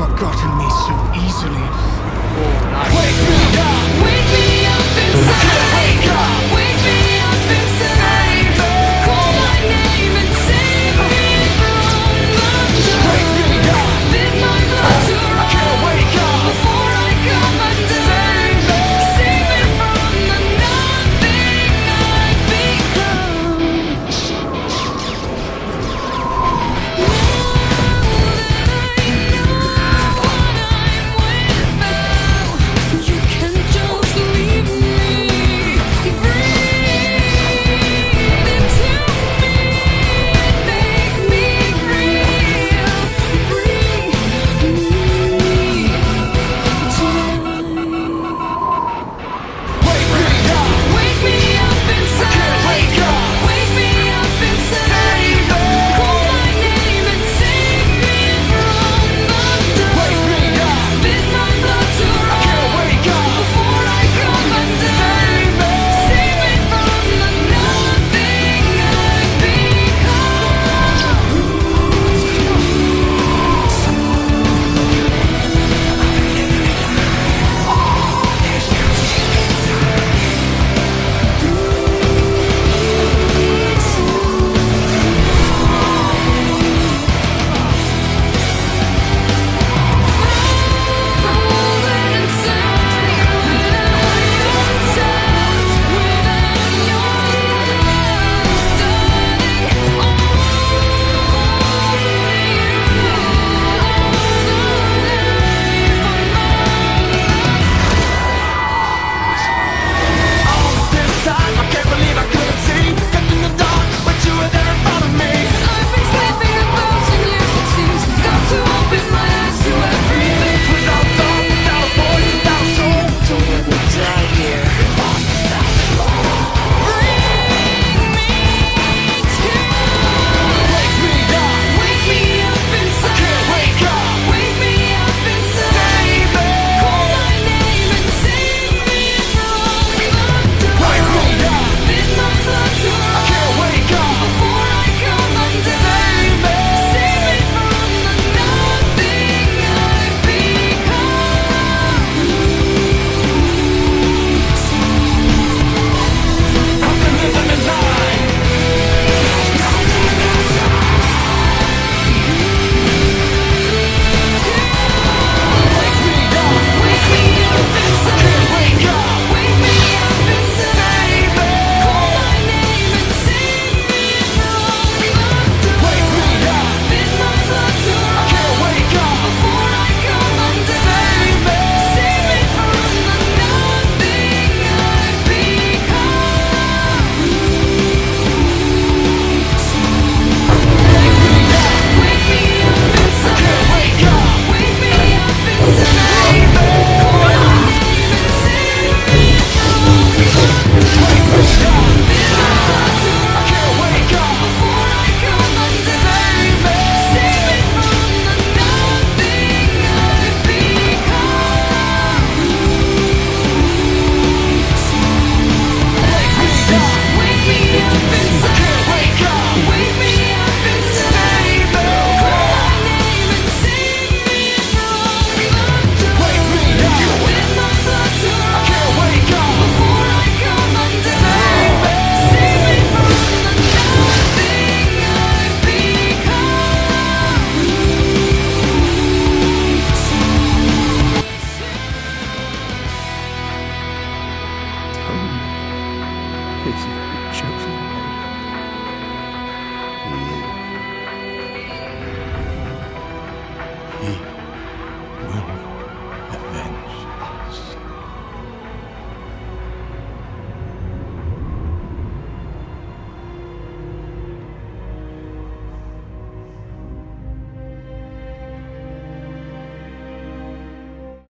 You've forgotten me so easily.